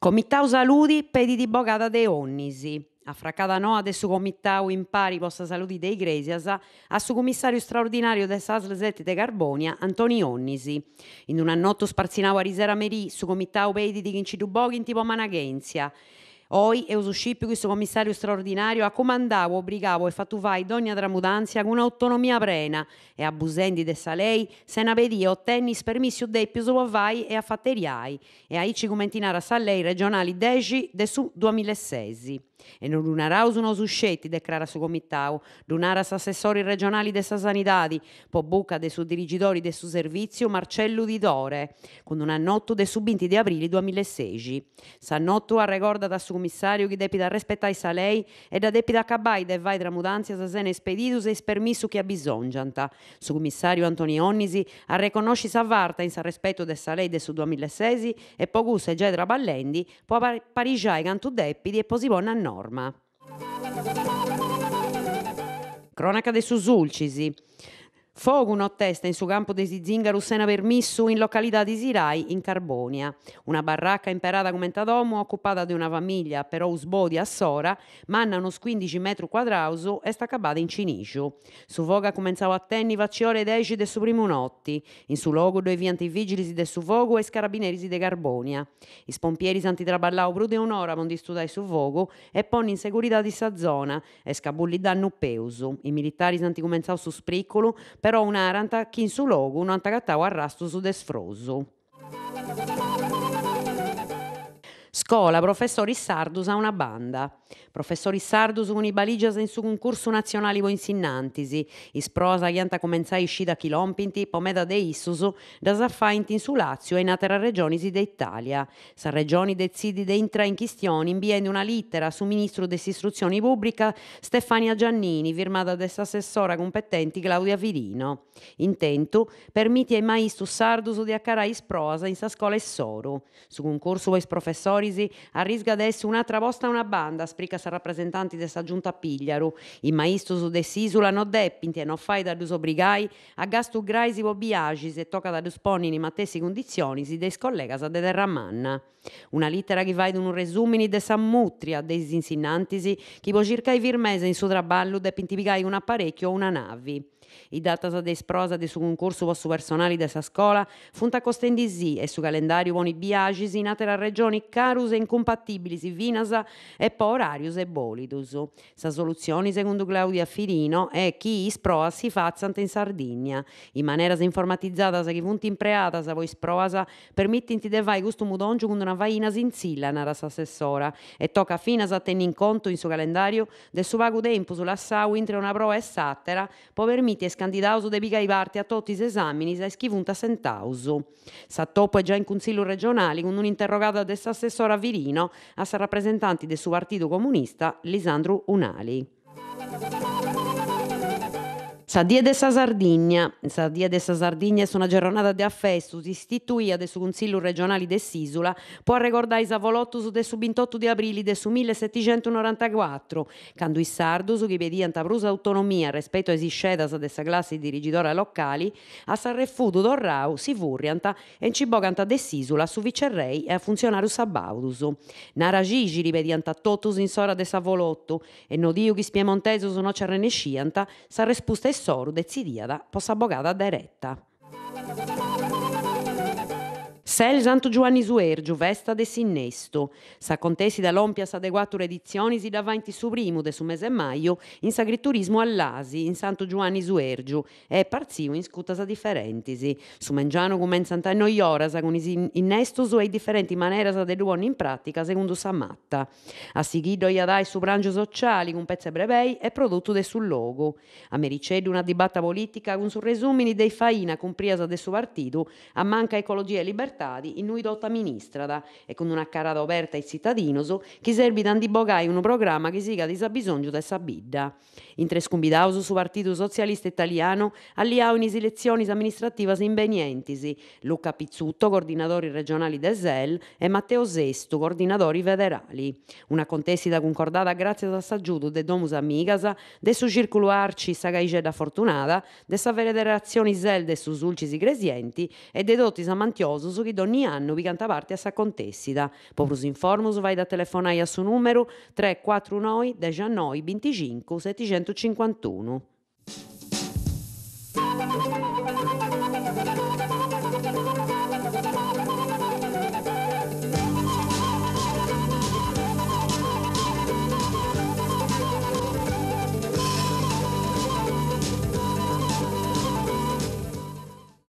Comitau Saludi pedi di bogada de Onnisi. A fracada noa de su comitau in pari posta saludi de Igresias a su commissario straordinario de Sasl Zetti de Carbonia, Antoni Onnisi. In un annotto sparzinau a Risera Merì su comitau pedi di Chincidu Boghi in tipo Managhenzia. Oi eus uscippi questo commissario straordinario a comandare, obbligavo e fattuvai d'ogni tramutanza con un'autonomia plena. E abusendi de sa lei se ne vedi ottenni permessi deppius vai e a e a ci commentinare a lei regionali 10 de su 2006 e non lunaraus nos uscetti, declara su comitau, lunaras assessori regionali de sa sanidadi, po buca de su dirigidori de su servizio Marcello Di Dore, con un annotto de su 20 di aprile 2016. S'annotto a recorda da su commissario che depita rispettare sa lei e da depita accabai de vai tra sa sene speditus e spermissu che abbisongianta. Su commissario Antoni Onnisi a riconosci sa varta in sa rispetto de sa lei de su 2016 e pogus e Gedra Ballendi po parigiai cantu depidi e posibon a norma. Cronaca de Susulcisi. Fogo no testa in suo campo desi zingaru sena permissu in località di Sirai in Carbonia. Una baracca imperata come domo occupata da una famiglia però usbodi a Sora, manna unos 15 metri quadrati e sta acabata in Cinicio. Su foga cominciava a tenni vacciore 10 del suo primo notti. In su logo due vianti vigili del su fogo e scarabineri di Carbonia. I spompieri santi traballau prude un'ora con studare su fogo e ponni in segurità di sa zona e scabulli danno peusu. I militari santi cominciau su spriccolo però un'aranta chi in su logo non tagattau arrasto su desfroso. Scola, professori Sardus a una banda. Professori Sardus con i baligias in su concorso nazionale voi insinnantisi. Isprosa chianta comenzai uscita chilompinti, pomeda de issusu, da saffainti in su Lazio e in altre regioni d'Italia. Sa regioni decidi de intra in chistioni inviando una lettera su ministro dell'istruzione pubblica Stefania Giannini, firmata da assessora competenti Claudia Virino. Intento, permiti ai maestros Sardus di accarai isprosa in sa scuola e soro. Su concorso voi professori arrisga adesso un'altra posta una banda, sprica sa rappresentanti dessa giunta Pigliaru. I maestros de Sisula no e non fai da dus obrigai a gastu graisi biagis e tocca da dus ponni in matessi condizioni si des collegas a de derramanna. Una lettera che vai un resumini de Sammutria, dei insinnantisi, chi può circa i virmese in su traballo de pintipigai un apparecchio o una navi. I datas de sprosa de su concorso posto personali de sa scuola funta costendisi e su calendario poni biagis in altre regioni carus e incompatibili vinasa e po orarius e bolidus. Sa soluzione secondo Claudia Firino è chi isproa si fazzant in Sardegna. In maniera informatizzata che funti impreata sa voi sproasa permittinti de vai gusto mudongiu con una vaina sinzilla nara sa assessora e tocca fino a tenere in conto in suo calendario del suo vago tempo sulla sau intra una prova e sattera po permette es candidato de pigai parte a tutti gli esami e schivunta sentausu. S'attopo è già in consiglio regionale con un'interrogata dell'assessora Virino a sa rappresentanti del suo partito comunista Lisandro Unali. Sa die de sa Sardigna, sa de sa Sardigna è una giornata di affesto istituita del Consiglio regionale de Sisula, può ricordare i savolottus del su 28 di aprile del su 1794, quando i sardus che pediano prusa autonomia rispetto ai scedas de sa classe di dirigidora locali, a sa refudo d'orrau si furrianta e ciboganta de Sisula su vicerrei e a funzionario sabaudus. Nara Gigi ripedianta totus in sora de savolotto e no dio che spiemontesus no c'errenescianta, sa respusta soru decidiada possa bogada diretta. Sel Santo Giovanni Suergiu, Vesta de Sinnesto. Sa contesi da lompia sa de quattro edizioni si davanti su primo de su mese maio in sagriturismo all'Asi, in Santo Giovanni Suergiu, e parziu in scutas differentisi. Su mengiano comenza a noioras con i innestos e differenti maneras de duon in pratica secondo sa matta. A seguido dai su brancio sociali con pezze brevei e prodotto de sul logo. A mericede una dibatta politica con su resumini dei faina compriesa de su partito a manca ecologia e libertà libertadi in noi dotta ministrada e con una carata aperta ai cittadini che serve di bogai un programma che siga disabisogno da essa bidda. Intre scumbidaus su Partito Socialista Italiano alliau in elezioni amministrative invenientisi, Luca Pizzutto, coordinatori regionali del SEL, e Matteo Sesto, coordinatori federali. Una contesita concordata grazie al saggiuto de Domus Amigas, de su circolo Arci Sagaigeda Fortunata, de sa federazione SEL de su Sulcis Gresienti e de dotti Samantiosus che ogni anno vi canta parte a sa contessida. Poprus informus vai da telefonare a su numero 349 19 25 751.